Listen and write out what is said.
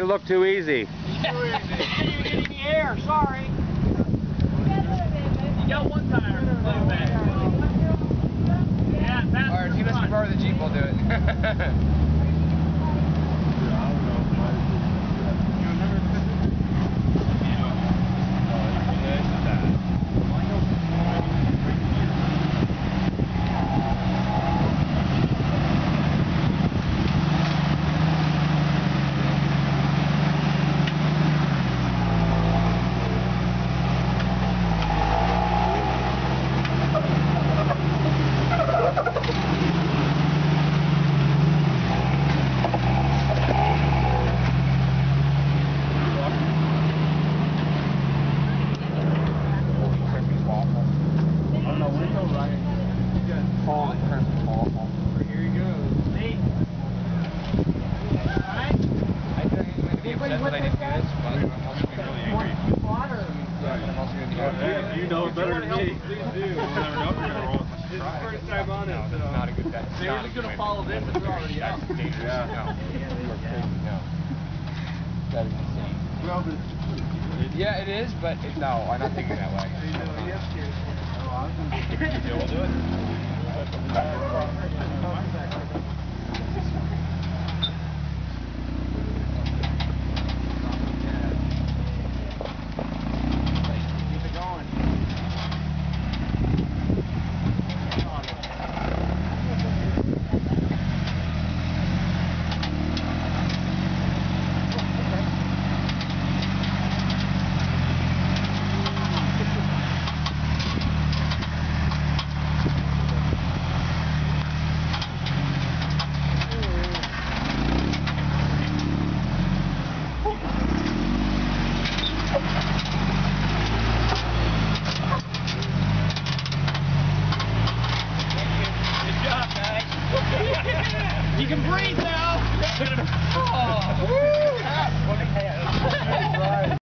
look too easy. Too easy. You're getting the air, sorry. You got one tire. Look back. Yeah, fast. Alright, if you let me borrow the Jeep, I'll do it. Holy crap, awful. Here he goes. Hey. Alright. I think I'm going to be upset that I didn't do this, but I'm also going to be really angry. Yeah, but I'm also going to be Yeah, you know better than me. Please do. You'll never know if you're gonna roll. This is the first time on it, No, so. that's not a good bet. They were just gonna follow this, but they're already out. That's dangerous. Yeah. No. You are crazy. No. That is insane. Well, but Yeah, it is, but it, no, I'm not thinking that way. Yeah, we'll do it. Keep it going. Good job, guys. You